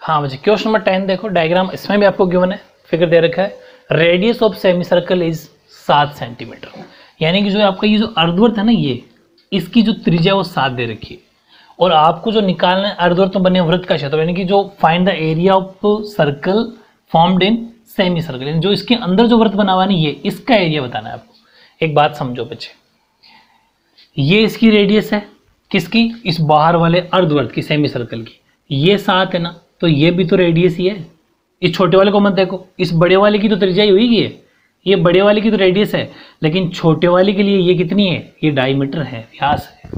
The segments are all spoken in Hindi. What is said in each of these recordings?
हाँ बच्चे क्वेश्चन नंबर टेन देखो डायग्राम इसमें भी आपको गिवन है फिगर दे रखा है। Radius of semi circle is सात सेंटीमीटर यानी कि जो आपका ये जो अर्धवर्त है ना, ये, इसकी जो त्रिज्या वो सात दे रखी है। और आपको जो निकालना है अर्धवर्त बने वृत्त का क्षेत्र, यानी कि जो find the area of circle formed in semi circle जो इसके अंदर जो वृत्त बना हुआ ना, ये, इसका एरिया बताना है आपको। एक बात समझो बच्चे ये इसकी रेडियस है, किसकी? इस बाहर वाले अर्धवर्त की सेमी सर्कल की। ये सात है ना तो ये भी तो रेडियस ही है। इस छोटे वाले को मत देखो। इस बड़े वाले की तो त्रिज्या ही हुई है ये बड़े वाले की तो रेडियस है, लेकिन छोटे वाले के लिए ये कितनी है? ये डायमीटर है, व्यास है।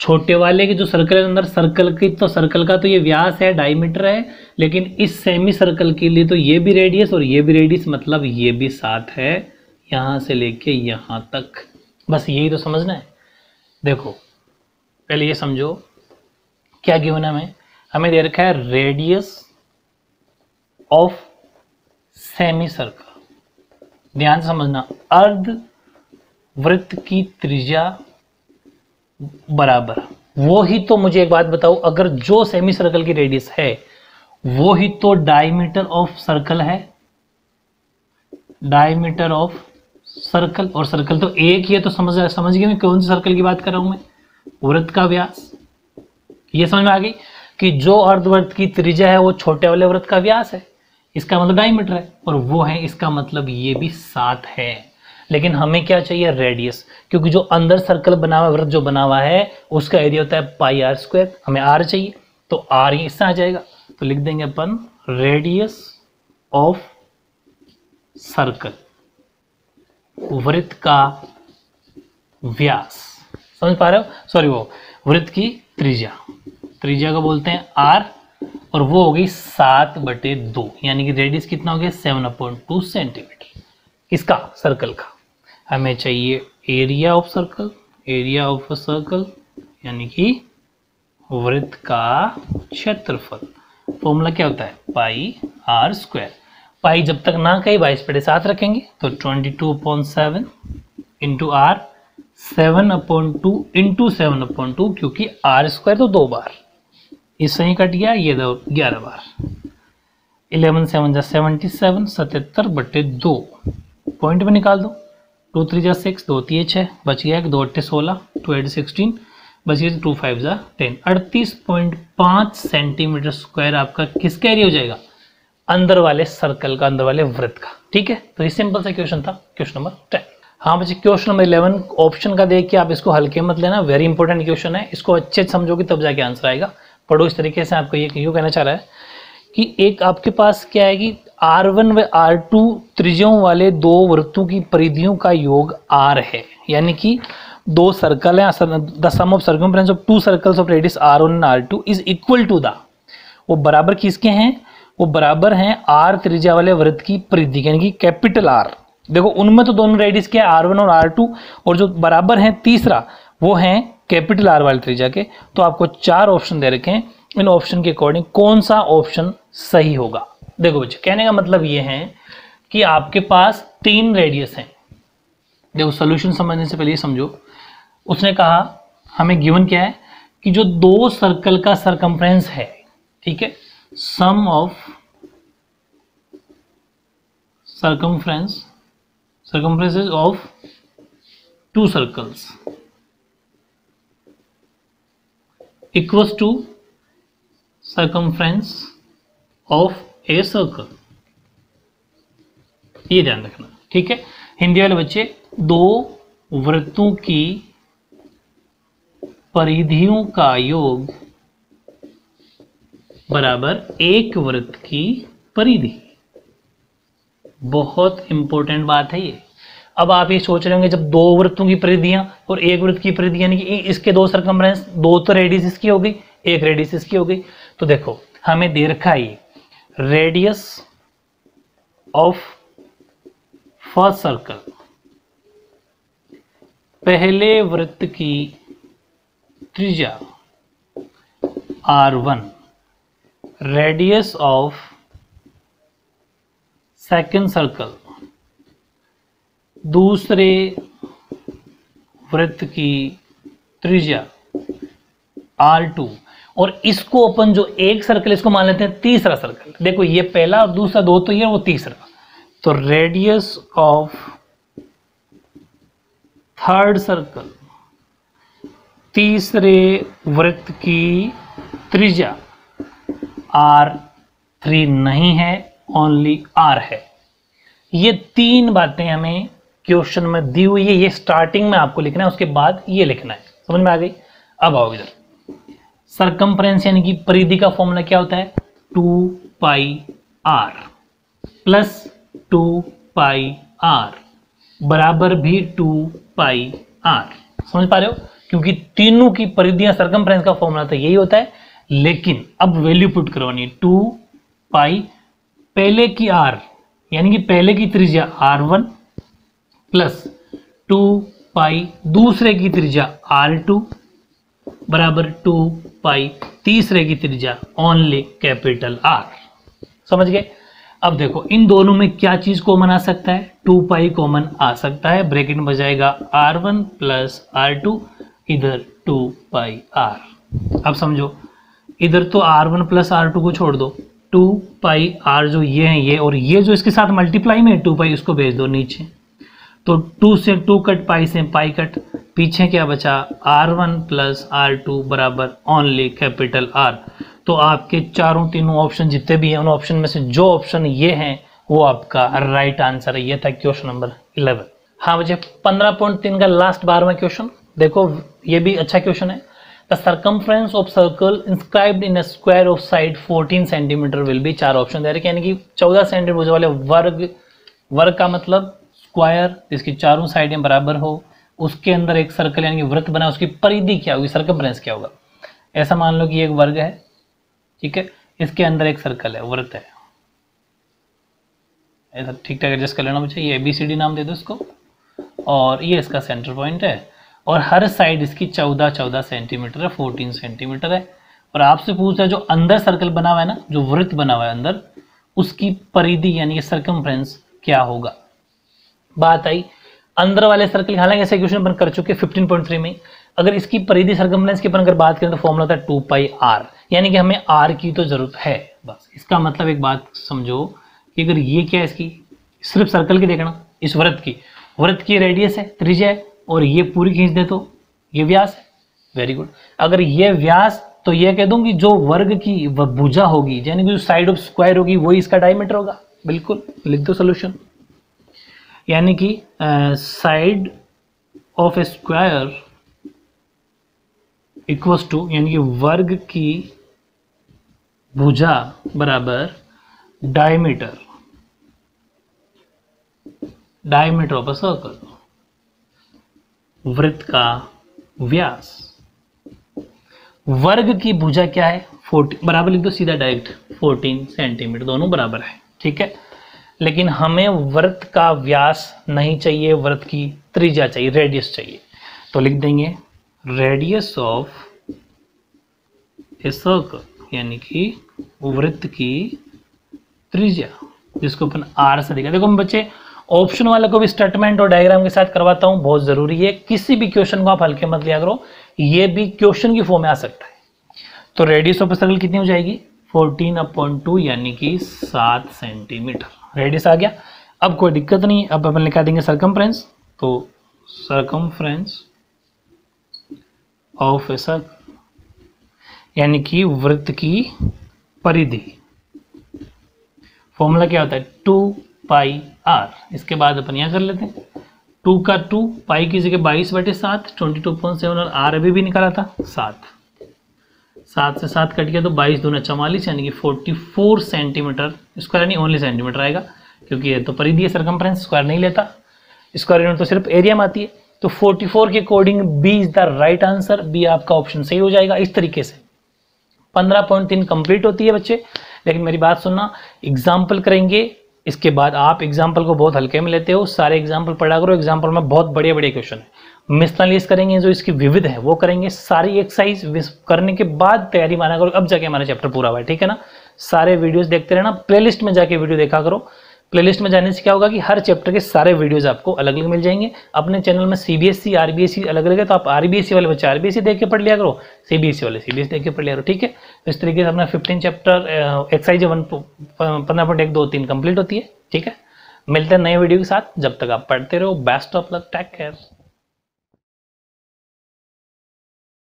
छोटे वाले के जो सर्कल है अंदर सर्कल की तो सर्कल का तो ये व्यास है, डायमीटर है, लेकिन इस सेमी सर्कल के लिए तो ये भी रेडियस और ये भी रेडियस मतलब ये भी सात है। यहाँ से लेके यहाँ तक। बस यही तो समझना है। देखो, पहले ये समझो, क्या गिवन है हमें? हमें दे रखा है रेडियस ऑफ़ सेमी सर्कल ध्यान समझना अर्ध वृत्त की त्रिज्या बराबर। वो ही तो मुझे एक बात बताओ, अगर जो सेमी सर्कल की रेडियस है, वो ही तो डायमीटर ऑफ़ सर्कल है। डायमीटर ऑफ़ सर्कल और सर्कल तो एक ही है तो समझ समझ गए मैं कौन से सर्कल की बात कर रहा हूँ मैं? वृत्त का व्यास। ये समझ में आ गई? कि जो अर्धवृत्त की त्रिज्या है, वो छोटे वाले वृत्त का व्यास है। इसका मतलब डायमीटर है, और वो है, इसका मतलब ये भी सात है। लेकिन हमें क्या चाहिए? रेडियस क्योंकि जो अंदर सर्कल बना हुआ, वृत्त जो बना हुआ है, उसका एरिया होता है पाई आर स्क्वायर हमें आर चाहिए तो आर इससे आ जाएगा। तो लिख देंगे अपन रेडियस ऑफ़ सर्कल वृत्त का व्यास। समझ पा रहे हो? सॉरी वो वृत्त की त्रिज्या। त्रिज्या को बोलते हैं आर और वो हो गई सात बटे दो, यानी कि रेडियस कितना हो गया? Seven point two centimetre. किसका? सर्कल का। हमें चाहिए area of circle area of circle यानी कि वृत्त का क्षेत्रफल। फॉर्मूला क्या होता है? पाई आर स्क्वायर पाई जब तक ना कहीं, बाईस बटे सात रखेंगे तो twenty two point seven into R seven point two into seven point two क्योंकि आर स्क्वायर तो दो बार। इससे ही कट गया ये दो, ग्यारह बार। इलेवन सेवन जा सेवेंटी सेवन, सतहत्तर बटे दो। पॉइंट में निकाल दो। टू थ्री जा सिक्स, दो तीन छः बच गया एक, दो अट्ठे सोलह, टू एट सिक्सटीन, बच गया टू फाइव जा टेन। अड़तीस पॉइंट पाँच सेंटीमीटर स्क्वायर आपका किसका एरिया हो जाएगा? अंदर वाले सर्कल का, अंदर वाले वृत्त का। ठीक है? तो ये सिंपल सा क्वेश्चन था, क्वेश्चन नंबर टेन। हाँ बच्चे, क्वेश्चन नंबर इलेवन ऑप्शन का देख के आप इसको हल्के मत लेना वेरी इंपॉर्टेंट क्वेश्चन है। इसको अच्छे समझोगे तब जाके आंसर आएगा। पढ़ो इस तरीके से आपको ये क्यों कहना चाह रहा है कि एक आपके पास क्या है कि आर वन व आर टू त्रिज्यों वाले दो वृत्तों की परिधियों का योग आर है। यानी कि दो सर्कल है the sum of circumference of two circles of radius R one R two is equal to the वो बराबर किसके हैं? वो बराबर हैं आर त्रिज्या वाले वृत्त की परिधि यानी कि कैपिटल आर देखो, उनमें तो दोनों रेडियस क्या है? आर वन और आर टू और जो बराबर हैं तीसरा वो हैं कैपिटल आर वाले त्रिज्या के तो आपको चार ऑप्शन दे रखे हैं। इन ऑप्शन के अकॉर्डिंग कौन सा ऑप्शन सही होगा? देखो बच्चे, कहने का मतलब ये है कि आपके पास तीन रेडियस हैं। देखो सोल्यूशन समझने से पहले समझो। उसने कहा, हमें गिवन क्या है? कि जो दो सर्कल का सरकमफ्रेंस है, ठीक है? Sum of circumference, circumferences of two circles equals to circumference of a circle. ये ध्यान रखना, ठीक है? हिंदी वाले बच्चे, दो वृत्तों की परिधियों का योग बराबर एक वृत्त की परिधि। बहुत इंपॉर्टेंट बात है ये। अब आप ये सोच रहे होंगे, जब दो वृत्तों की परिधियाँ और एक वृत्त की परिधि यानी कि इसके दो सरकमरेंस दो तो रेडियस इसकी हो गई एक रेडियस इसकी हो गई तो देखो, हमें दे रखा है रेडियस ऑफ़ फ़र्स्ट सर्कल पहले वृत्त की त्रिज्या R one radius of second circle दूसरे वृत्त की त्रिज्या आर टू और इसको अपन जो एक सर्कल इसको मान लेते हैं तीसरा सर्कल देखो, ये पहला और दूसरा दो तो ये वो तीसरा। तो रेडियस ऑफ़ थर्ड सर्कल तीसरे वृत्त की त्रिज्या आर थ्री नहीं है ओनली आर है। ये तीन बातें हमें क्वेश्चन में दी हुई है, ये स्टार्टिंग में आपको लिखना है, उसके बाद ये लिखना है। समझ में आ गई? अब आओ इधर। सरकमफ्रेंस यानी कि परिधि का फॉर्मूला क्या होता है? Two pi R. Plus two pi R. बराबर भी टू पाई आर। समझ पा रहे हो? क्योंकि तीनों की परिधियाँ सरकमफ्रेंस का फॉर्मूला तो यही होता है। लेकिन अब वैल्यू पुट करवानी है। टू पाई, पहले की आर, यानी कि पहले की त्रिज्या R one plus two pi दूसरे की त्रिज्या आर टू बराबर टू पाई तीसरे की त्रिज्या ओनली कैपिटल आर समझ गए? अब देखो, इन दोनों में क्या चीज़ कॉमन आ सकता है? टू पाई कॉमन आ सकता है। ब्रैकेट में जाएगा R one plus R two इधर टू पाई आर अब समझो, इधर तो R one plus R two को छोड़ दो। टू पाई आर जो ये है, ये और ये जो इसके साथ मल्टीप्लाई में टू पाई उसको भेज दो नीचे। तो टू से टू कट, पाई से पाई कट, पीछे क्या बचा? R one plus R two बराबर ओनली कैपिटल आर तो आपके चारों तीनों ऑप्शन जितने भी हैं, उन ऑप्शन में से जो ऑप्शन ये हैं, वो आपका राइट आंसर है। ये था क्वेश्चन नंबर इलेवन हाँ मुझे पंद्रह पॉइंट तीन का लास्ट बारहवा क्वेश्चन देखो, ये भी अच्छा क्वेश्चन है। The circumference of circle inscribed in a square of side 14 centimetre will be चार ऑप्शन दे रहे यानी कि 14 सेंटीमीटर वाले वर्ग वर्ग का मतलब स्क्वायर जिसकी चारों साइडें बराबर हो, उसके अंदर एक सर्कल यानी वृत्त बना, उसकी परिधि क्या होगी सर्कमफ्रेंस क्या होगा? ऐसा मान लो कि एक वर्ग है, ठीक है? इसके अंदर एक सर्कल है, वृत्त है। ऐसा ठीक ठाक एडजस्ट कर लेना मुझे ये बी सी डी नाम दे दो इसको, और ये इसका सेंटर पॉइंट है। और हर साइड इसकी चौदह चौदह सेंटीमीटर है फोर्टीन सेंटीमीटर है। और आपसे पूछ रहा जो अंदर सर्कल बना हुआ है ना, जो वृत्त बना हुआ है अंदर, उसकी परिधि यानी सर्कमफ्रेंस क्या होगा? बात आई। अंदर वाले सर्कल हालाँकि ऐसे क्वेश्चन अपन कर चुके फिफ्टीन पॉइंट थ्री में। अगर इसकी परिधि सर्कमफ्रेंस की अपन अगर बात करें तो फॉर्मूला है टू पाई आर यानी कि हमें आर की तो ज़रूरत है, बस। इसका मतलब एक बात समझो कि अगर ये क्या है इसकी? सिर्फ़ सर्कल की देखना, इस वृत्त की। वृत्त की रेडियस है, त्रिज्या है, और ये पूरी खींच दे तो ये व्यास है। वेरी गुड अगर ये व्यास तो ये कह दूँगी जो वर्ग की भुजा होगी, यानी कि जो साइड ऑफ़ स्क्वायर होगी, वही इसका डायमीटर होगा। बिल्कुल, लिख दो सोल्यूशन यानी कि side of square equals to यानी कि वर्ग की भुजा बराबर diameter diameter of a circle वृत्त का व्यास. वर्ग की भुजा क्या है? फोर्टी, बराबर लिख दो, सीधा डायरेक्ट फोर्टीन सेंटीमीटर दोनों बराबर है, ठीक है? लेकिन हमें वृत्त का व्यास नहीं चाहिए, वृत्त की त्रिज्या चाहिए रेडियस चाहिए। तो लिख देंगे रेडियस ऑफ़ सर्कल यानी कि वृत्त की त्रिज्या, जिसको अपन आर से देखा देखो, हम बच्चे ऑप्शन वाले को भी स्टेटमेंट और डायग्राम के साथ करवाता हूँ, बहुत ज़रूरी है। किसी भी क्वेश्चन को आप हल्के मत लिया करो, ये भी क्वेश्चन की फॉर्म में आ सकता है। तो रेडियस ऑफ़ सर्कल कितनी हो जाएगी? फोर्टीन अपॉइंट टू यानी कि सात सेंटीमीटर रेडियस आ गया। अब कोई दिक्कत नहीं, अब अपन लिखा देंगे सरकमफ्रेंस तो सरकमफ्रेंस ऑफ़ सर्कल यानी कि वृत्त की परिधि। फॉर्मूला क्या होता है? टू पाई आर इसके बाद अपन यहाँ कर लेते हैं। टू का टू पाई की जगह बाईस बटे सात ट्वेंटी टू पॉइंट सेवन और आर अभी भी निकाला था, सात। सात से सात कट गया तो बाईस दूना चवालीस, यानी कि फोर्टी फोर सेंटीमीटर स्क्वायर, यानी ओनली सेंटीमीटर आएगा, क्योंकि ये तो परिधि है सरकमफ्रेंस स्क्वायर नहीं लेता। स्क्वायर यूनिट तो सिर्फ़ एरिया में आती है। तो 44 के according B is the right answer B आपका ऑप्शन सही हो जाएगा इस तरीके से। 15.3 कंप्लीट होती है बच्चे। लेकिन मेरी बात सुनना एग्ज़ाम्पल करेंगे, इसके बाद आप एग्ज़ाम्पल को बहुत हल्के में लेते हो, सारे एग्ज़ाम्पल पढ़ा करो एग्ज़ाम्पल में बहुत बड़े बड़े क्वेश्चन है। मिसनालिस करेंगे, जो इसकी विविध है, वो करेंगे। सारी एक्सरसाइज करने के बाद तैयारी माना करो, अब जाके हमारा चैप्टर पूरा हुआ है, ठीक है ना? सारे वीडियोस देखते रहना प्लेलिस्ट में जाके वीडियो देखा करो। प्लेलिस्ट में जाने से क्या होगा कि हर चैप्टर के सारे वीडियोस आपको अलग अलग मिल जाएँगे। अपने चैनल में सीबीएसई आरबीएसई अलग अलग है तो आप आरबीएसई वाले बच्चे आरबीएसई देख के पढ़ लिया करो सीबीएसई वाले सीबीएसई देख के पढ़ लिया करो, ठीक है? तो इस तरीके से अपना फिफ्टीन चैप्टर एक्सरसाइज वन पंद्रह पॉइंट एक दो तीन कंप्लीट होती है, ठीक है? मिलते हैं नए वीडियो के साथ, जब तक आप पढ़ते रहो best of luck take care